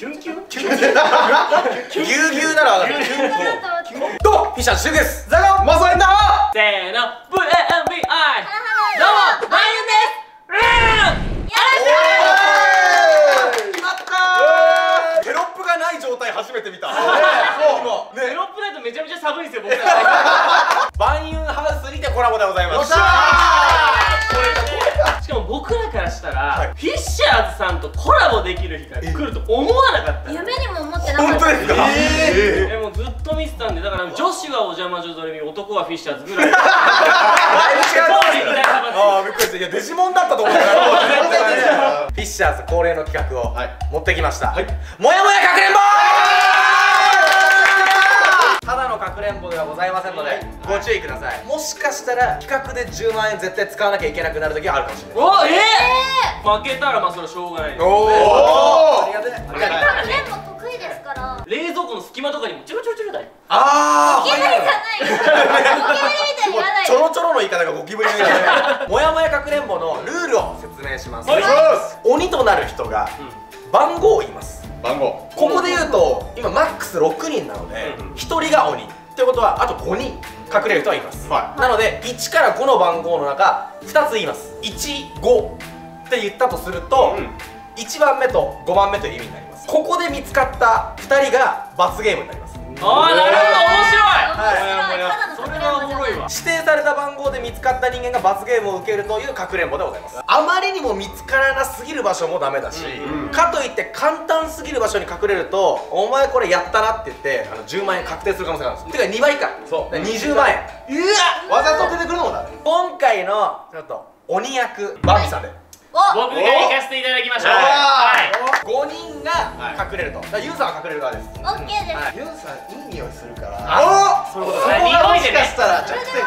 キュンキュン？キュンキュン。ぎゅうぎゅうならわかるキュンキュンどうもフィッシャーシュウです。ザガンマサエンだ。せーの。VMVI どうもマユンです。決まったテロップがない状態初めて見た。今テねロップないとめちゃめちゃ寒いんですよ僕らドレミ男はフィッシャーズぐらいだいぶ違うああびっくりした。いやデジモンだったと思ったからフィッシャーズ恒例の企画をはい。持ってきました、はい。もやもやかくれんぼただのかくれんぼではございませんのでご注意ください。もしかしたら企画で10万円絶対使わなきゃいけなくなる時があるかもしれない。おえー、負けたらまあそれはしょうがないですおおー。ありがてえありがてえかくれんぼ得意ですから。冷蔵庫の隙間とかにもちょろちょろちょろだよ。あゴ ちょろちょろの言い方がゴキブリみたいなもやもやかくれんぼのルールを説明します、はい鬼となる人が番号を言います。番号。ここで言うと今マックス6人なのでうん1人が鬼。ってことはあと5人隠れる人はいます、はなので1から5の番号の中2つ言います。15って言ったとすると、うん。1番目と5番目という意味になります。ここで見つかった2人が罰ゲームになります。ああなるほど。面白いそれはおもろい。わ指定された番号で見つかった人間が罰ゲームを受けるというかくれんぼでございます。あまりにも見つからなすぎる場所もダメだし、うんうんかといって簡単すぎる場所に隠れるとお前これやったなって言ってあの10万円確定する可能性があるんですてか2倍以下そう。20万円。うわわざと出てくるのもだ今回のちょっと鬼役バンビさんで。お僕が行かせていただきましょう。おはい。5人が隠れると、だからユウさんは隠れる側です。オッケーです。はいユンさんいい匂いするから。あそういうことあね。もしかしたら弱点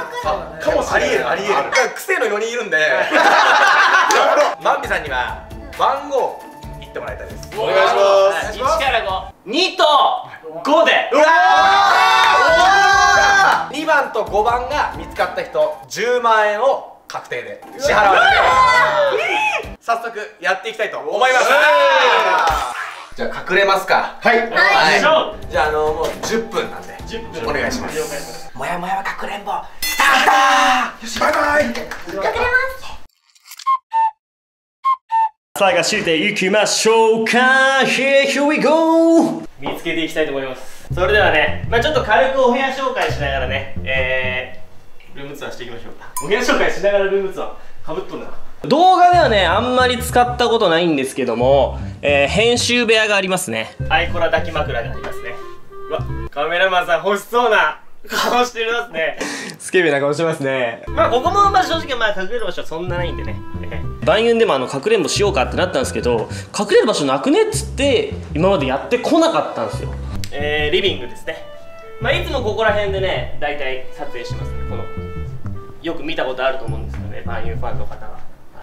かもしれないありえるありえる。だから癖の4人いるんで。バンビさんには番号言ってもらいたいです。お願いします。1から52と5で。うわー。2番と5番が見つかった人10万円を確定で支払われます早速やっていきたいと思います。じゃあ隠れますか。はい。はい。はいじゃああのもう10分なんで10分。お願いします。もやもやはかくれんぼ。スター。トよしバイバイ。隠れます。さあが知っていきましょうか。Here, here we go 見つけていきたいと思います。それではね、まあちょっと軽くお部屋紹介しながらねえー、ルームツアーしていきましょうか。お部屋紹介しながらルームツアーかぶっとんだな動画ではねあんまり使ったことないんですけども、えー、編集部屋がありますね。アイコラ抱き枕がありますね。うわカメラマンさん欲しそうな顔してますね。スケベな顔してますね。まあここもまあ正直まあ隠れる場所はそんなないんでね。万有でもあの隠れんぼしようかってなったんですけど隠れる場所なくねっつって今までやってこなかったんですよ。えー、リビングですね。まあいつもここら辺でね大体撮影しますね。このよく見たことあると思うんですよね万有ファンの方は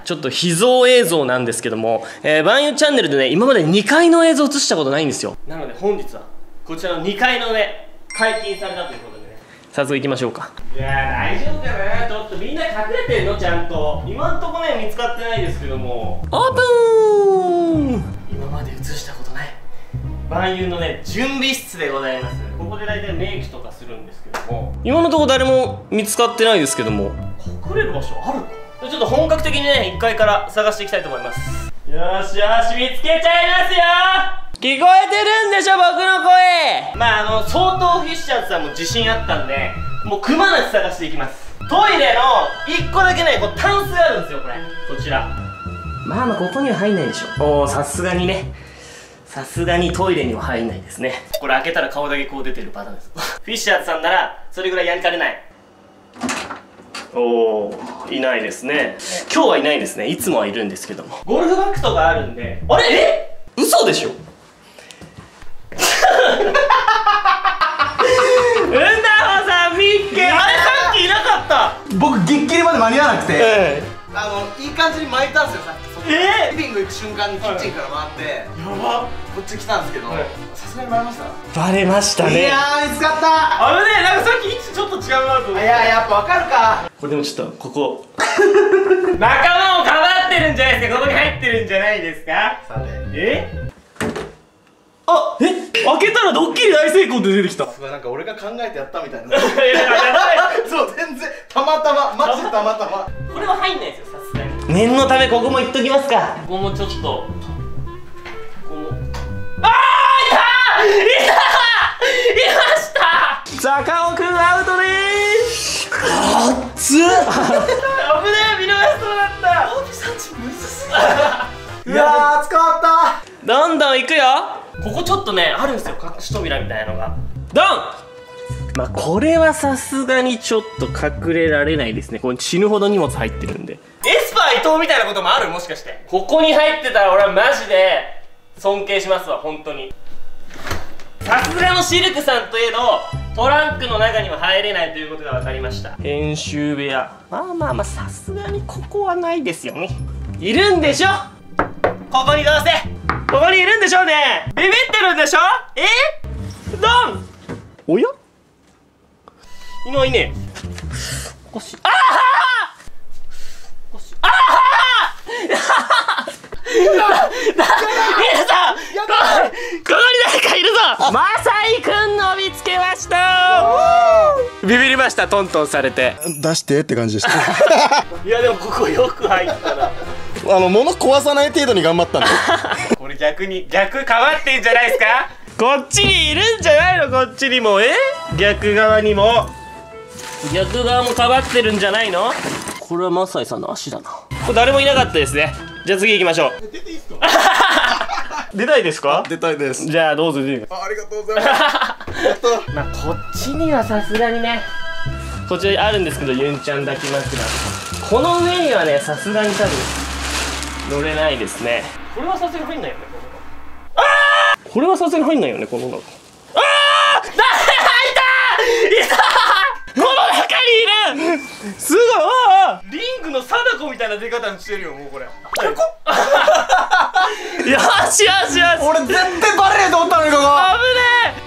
ちょっと秘蔵映像なんですけども、えー、万有チャンネルでね今まで2階の映像映したことないんですよ。なので本日はこちらの2階のね解禁されたということでね。早速行きましょうか。いやー大丈夫かなちょっとみんな隠れてんのちゃんと。今んとこね見つかってないですけども。オープン。今まで映したことない。万有のね準備室でございます。ここで大体メイクとかするんですけども。今のところ誰も見つかってないですけども。隠れる場所あるかちょっと本格的にね1階から探していきたいと思います。よしよし見つけちゃいますよ。聞こえてるんでしょ僕の声。まああの相当フィッシャーズさんも自信あったんでもうくまなく探していきます。トイレの1個だけねこうタンスがあるんですよこれ。こちら。まあまあここには入んないでしょ。おおさすがにね。さすがにトイレには入んないですね。これ開けたら顔だけこう出てるパターンです。フィッシャーズさんならそれぐらいやりかねないおおいないですね。今日はいないですね。いつもはいるんですけども。ゴルフバッグとかあるんで。あれ？え？嘘でしょ？うんだほさんみっけあれさっきいなかった。僕ギッギリまで間に合わなくて。え。あのいい感じに巻いたんですよさっき。え？リビング行く瞬間にキッチンから回って。やば。こっち来たんですけど。はいさすがにバレました？バレましたいねやー見つかった。あのねなんかさっき位置ちょっと違うなと思って。いややっぱわかるか。これでもちょっとここ。仲間をかばってるんじゃないですかここに入ってるんじゃないですか？さて。え？あえ？開けたらドッキリ大成功って出てきた。すごいなんか俺が考えてやったみたいな。いやいやい。そう全然たまたまマジでたまたま。これは入んないですよさすがに。念のためここも言っときますか。ここもちょっとここも。あー危ねえ見逃しそうだった。大木さんちむずすぎいやー熱かった。どんどん行くよ。ここちょっとねあるんですよ隠し扉みたいなのが。ドン。まあこれはさすがにちょっと隠れられないですね。これ死ぬほど荷物入ってるんで。エスパー伊藤みたいなこともあるもしかして。ここに入ってたら俺はマジで尊敬しますわ本当に。さすがのシルクさんといえどトランクの中には入れないということが分かりました。編集部屋。まあまあまあさすがにここはないですよね。いるんでしょ？ここにどうせ。ここにいるんでしょうね。ビビってるんでしょ？え？ドン！おや？いないね。おかしいああああいるぞここに誰かいるぞマサイくんの見つけました。ビビりました。トントンされて。出してって感じでした。いやでもここよく入ったな。あの物壊さない程度に頑張ったんでこれ逆に逆かわってんじゃないですか？こっちにいるんじゃないの？こっちにも。え？逆側にも。逆側もかばってるんじゃないの？これはマサイさんの足だな。これ誰もいなかったですねじゃあ次行きましょう。出ていいですか？出たいです。か出たいですじゃあどうぞ出てくださありがとうございます。い まあこっちにはさすがにね。こちらにあるんですけどユンちゃん抱き枕。この上にはねさすがに多分乗れないですね。これはさすがに入んないよねここれはさすがに入んないよねこの中あー誰入ったいたこの中にいるすごい。あーリングの貞子みたいな出方してるよもうこれ。よしよしよし。俺絶対バレねえと思ったのにここ。危ね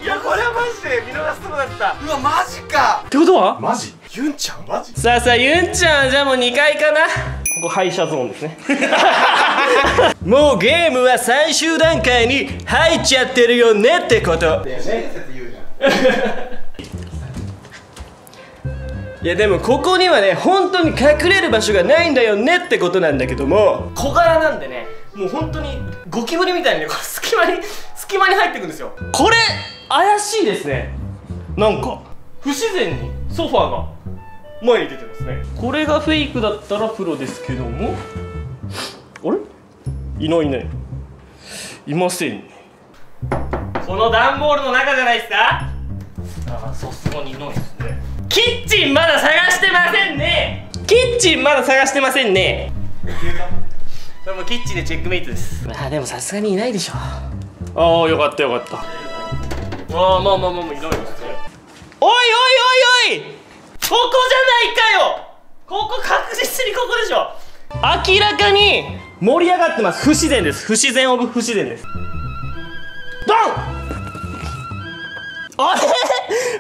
え。いやこれはマジで見逃すとこだった。うわマジか。ってことは？マジ？ユンちゃん？マジ？さあさあユンちゃんじゃあもう2階かな。ここ廃車ゾーンですね。もうゲームは最終段階に入っちゃってるよねってこと。親切言うじゃん いやでもここにはね本当に隠れる場所がないんだよねってことなんだけども。小柄なんでねもう本当にゴキブリみたいにね隙間に隙間に入ってくんですよ。これ怪しいですね。なんか。不自然にソファーが前に出てますね。これがフェイクだったらプロですけども。あれ？いないねい。ません。ねこの段ボールの中じゃないですか？ああさす。がにいないです。ねキッチンまだ探してませんね。キッチンまだ探してませんね。これもキッチンでチェックメイトです。まあでもさすがにいないでしょ。ああよかったよかった。ああまあまあまあまあいないですね。おいおいおいおい。ここじゃないかよ。ここ確実にここでしょ。明らかに盛り上がってます。不自然です。不自然オブ不自然です。ドン。あれ？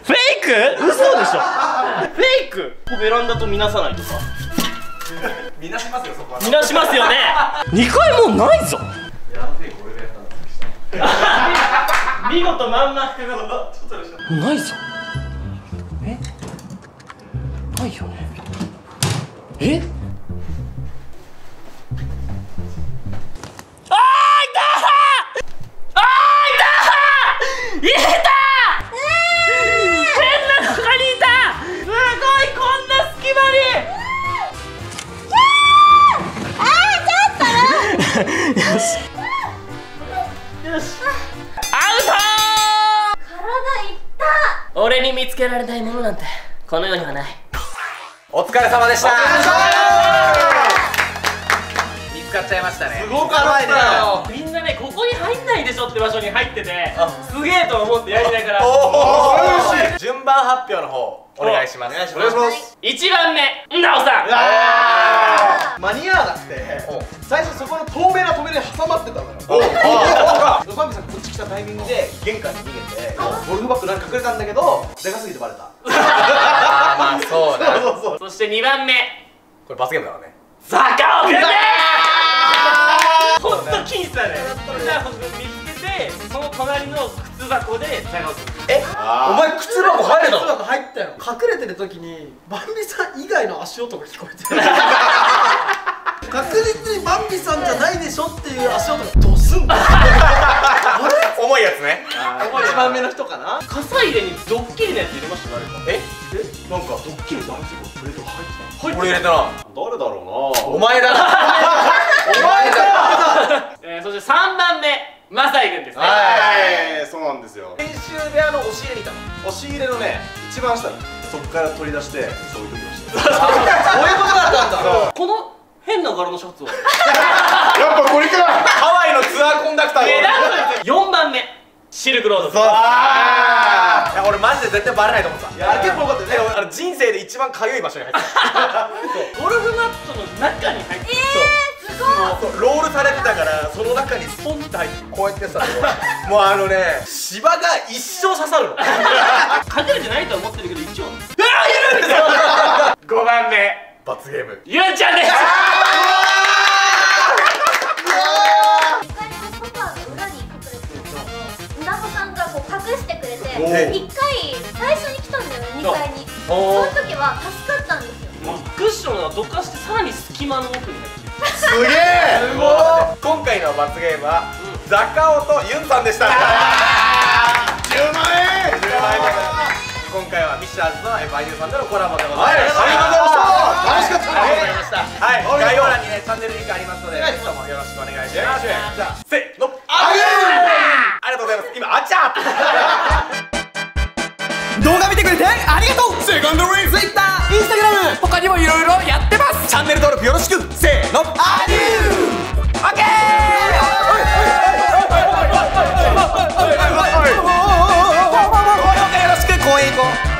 フェイク？嘘でしょ。フェイク？ここベランダとみなさないとかみんなしますよそこは。みなしますよね。2回もうないぞ。見事まんまったないぞ。え？ないよね。え？この世にはない。お疲れ様でした。見つかっちゃいましたね。すごかった。よみんなねここに入んないでしょって場所に入っててすげえと思ってやりながら。おお順番発表の方お願いします。お願いします。1番目なおさん。間に合わなくて最初そこの透明な扉に挟まってたのよ。ロサンビさんこっち来たタイミングで玄関に逃げてゴルフバッグなんか隠れたんだけどでかすぎてバレたそう。だそして2番目。これ罰ゲームだからね。坂尾くんでーすほんと僅差で。それでは僕見つけてその隣の箱で探すえ？お前靴箱入れたの？靴箱入ったよ。隠れてる時にバンビさん以外の足音が聞こえてる。確実にバンビさんじゃないでしょっていう足音がドスン。重いやつね。一番目の人かな。傘入れにドッキリのやつ入れました誰か。ええ？なんかドッキリ男性がプレート入ってた。俺入れたな誰だろお前だなお前だえー、そして3番目マサイ君ですね。うなはいそうなんですよ。編集部屋の押し入れにいたの。押し入れのね一番下。そこから取り出してそう置いときましたそういうことだったんだ。この変な柄のシャツは やっぱこれか。ハワイのツアーコンダクターえなんと4番目シルクロードそう。あいや俺マジで絶対バレないと思ってた。いあれ結構よかったよね。あの人生で一番かゆい場所に入ってた。ゴルフマットの中に入ってえー、すごい。そうロールされてたからその中にスポンって入ってこうやってさもうあのね芝が一生刺さるの。隠れてないとは思ってるけど一応。あーいるんですよ5番目。罰ゲーム。ゆうちゃんです1回最初に来たんだよね2階に。その時は助かったんですよ。クッションがどかしてさらに隙間の奥に入ってる。すげえすごい今回の罰ゲームは、うん、ザカオとユンさんでした。10万円。10万円でございます。今回はミッシャーズのエヴァユーさんとのコラボでございました、はい、ありがとうございました。楽しかったありがとうございました。はい。概要欄にねチャンネルリンクありますのでぜひともよろしくお願いします。じゃあせっざいます。今あちゃ動画見てくれてありがとう。セカンドリー Twitter インスタグラム。他にもいろいろやってます。チャンネル登録よろしく。せーの。アデュー。オッケー。公園行こう